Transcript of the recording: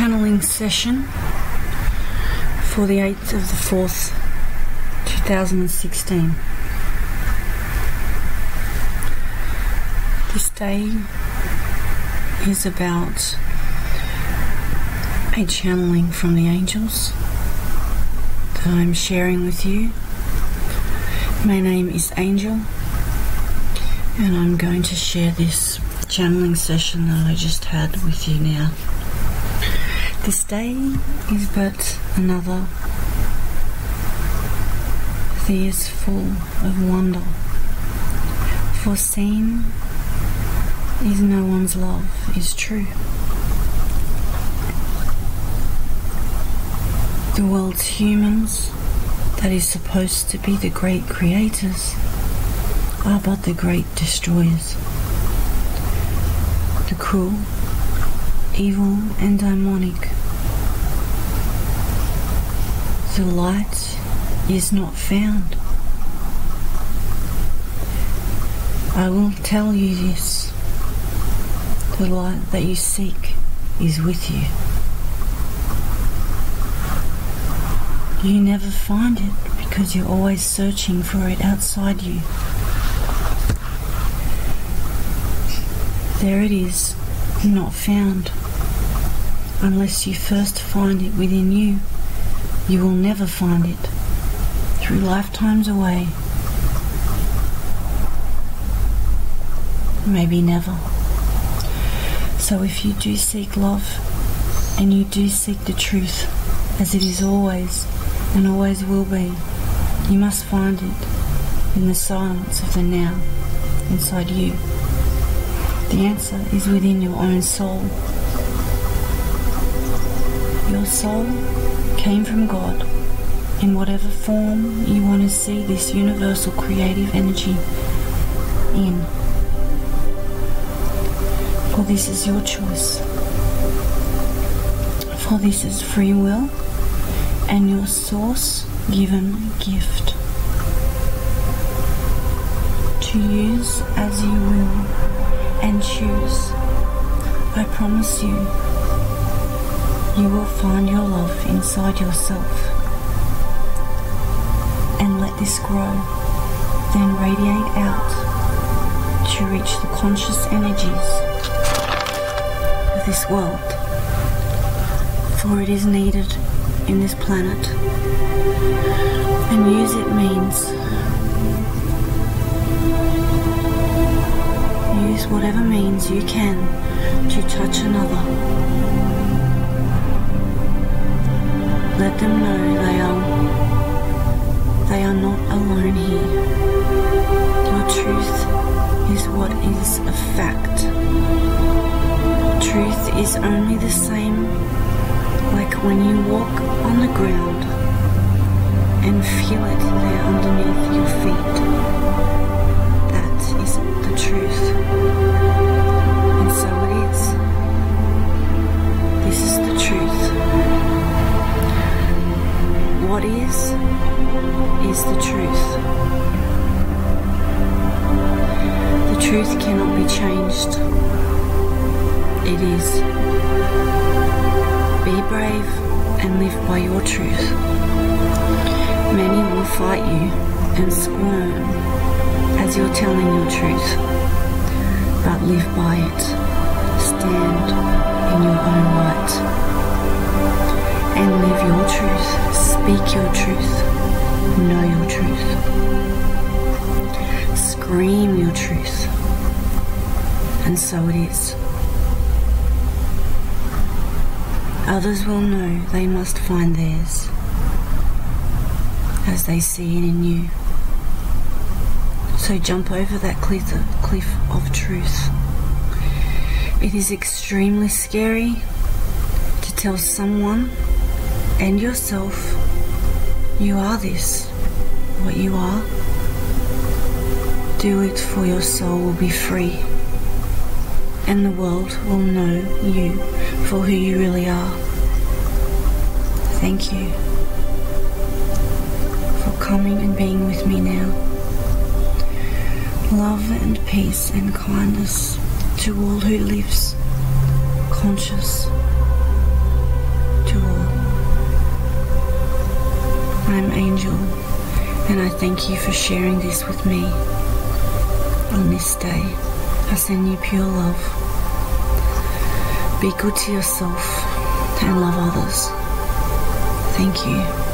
channeling session for the 8th of the 4th, 2016. This day is about a channeling from the angels that I'm sharing with you. My name is Angel, and I'm going to share this channeling session that I just had with you now. This day is but another that is full of wonder. For seen is no one's love is true. The world's humans, that is supposed to be the great creators, are but the great destroyers. The cruel, evil, and demonic. The light is not found. I will tell you this the light that you seek is with you. You never find it because you're always searching for it outside you. There it is, not found. Unless you first find it within you, you will never find it. Through lifetimes away. Maybe never. So if you do seek love, and you do seek the truth, as it is always and always will be, you must find it in the silence of the now inside you. The answer is within your own soul. Your soul came from God in whatever form you want to see this universal creative energy in. For this is your choice. For this is free will and your source given gift. To use as you will and choose. I promise you, you will find your love inside yourself. And let this grow, then radiate out to reach the conscious energies of this world. For it is needed in this planet. And use it means use whatever means you can to touch another. Let them know they are they are not alone here. Your truth is what is a fact. Truth is only the same like when you walk on the ground and feel it there underneath your feet. Is the truth. The truth cannot be changed. It is. Be brave and live by your truth. Many will fight you and squirm as you're telling your truth, but live by it. Stand in your own light and live your truth. Speak your truth. Know your truth. Scream your truth. And so it is. Others will know they must find theirs as they see it in you. So jump over that cliff, cliff of truth. It is extremely scary to tell someone and yourself you are this, what you are. Do it for your soul will be free and the world will know you for who you really are. Thank you for coming and being with me now. Love and peace and kindness to all who lives conscious I'm Angel, and I thank you for sharing this with me. On this day, I send you pure love. Be good to yourself and love others. Thank you.